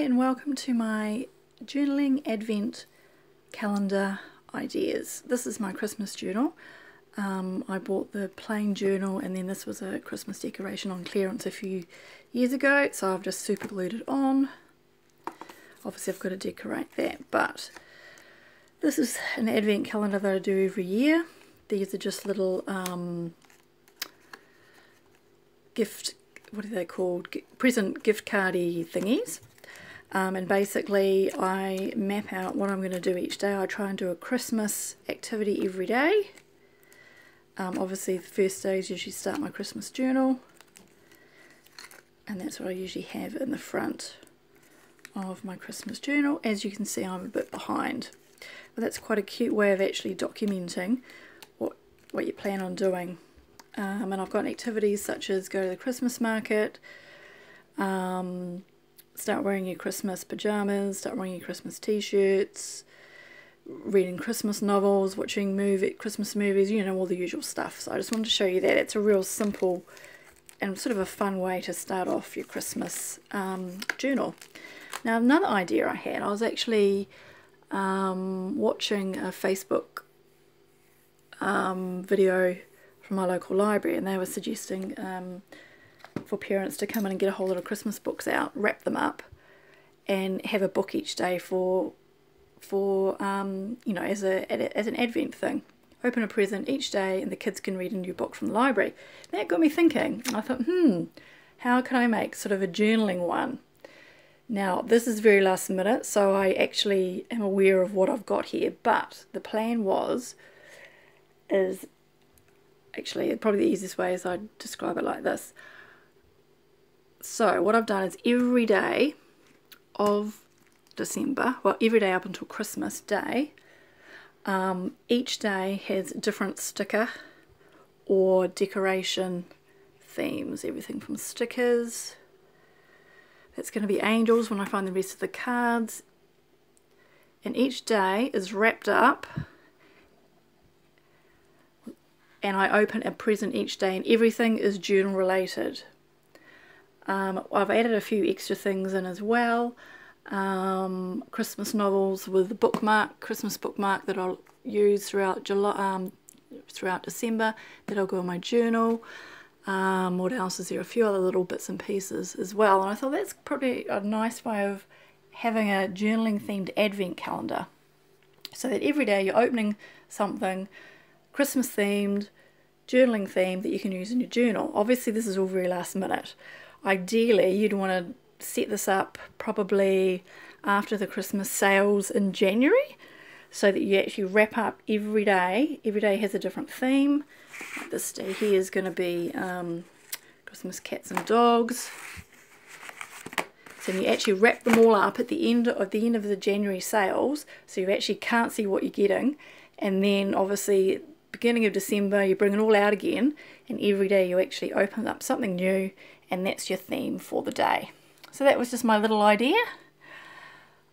and welcome to my journaling advent calendar ideas. This is my Christmas journal. Um, I bought the plain journal and then this was a Christmas decoration on clearance a few years ago so I've just super glued it on. Obviously I've got to decorate that but this is an advent calendar that I do every year. These are just little um, gift what are they called? Present gift cardy thingies. Um, and basically I map out what I'm going to do each day. I try and do a Christmas activity every day. Um, obviously the first day is usually start my Christmas journal. And that's what I usually have in the front of my Christmas journal. As you can see I'm a bit behind. But that's quite a cute way of actually documenting what, what you plan on doing. Um, and I've got activities such as go to the Christmas market, um, start wearing your Christmas pajamas, start wearing your Christmas t-shirts, reading Christmas novels, watching movie Christmas movies, you know, all the usual stuff. So I just wanted to show you that. It's a real simple and sort of a fun way to start off your Christmas um, journal. Now another idea I had, I was actually um, watching a Facebook um, video from my local library and they were suggesting um, for parents to come in and get a whole lot of Christmas books out, wrap them up and have a book each day for for um, you know as a as an advent thing. Open a present each day and the kids can read a new book from the library. That got me thinking. I thought hmm how can I make sort of a journaling one? Now this is very last minute so I actually am aware of what I've got here but the plan was is actually probably the easiest way is I describe it like this. So what I've done is every day of December, well every day up until Christmas Day, um, each day has different sticker or decoration themes, everything from stickers, that's going to be angels when I find the rest of the cards, and each day is wrapped up and I open a present each day and everything is journal related. Um, I've added a few extra things in as well. Um, Christmas novels with a bookmark, Christmas bookmark that I'll use throughout July, um, throughout December That I'll go in my journal. Um, what else is there? A few other little bits and pieces as well. And I thought that's probably a nice way of having a journaling themed advent calendar. So that every day you're opening something Christmas themed, journaling themed that you can use in your journal. Obviously this is all very last minute. Ideally you'd want to set this up probably after the Christmas sales in January so that you actually wrap up every day. Every day has a different theme. Like this day here is going to be um, Christmas cats and dogs. So you actually wrap them all up at the end of the end of the January sales so you actually can't see what you're getting and then obviously beginning of December you bring it all out again and every day you actually open up something new and that's your theme for the day. So that was just my little idea.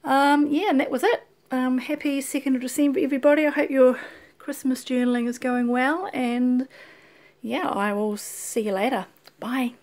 Um, yeah, and that was it. Um, happy 2nd of December everybody. I hope your Christmas journaling is going well and yeah, I will see you later. Bye.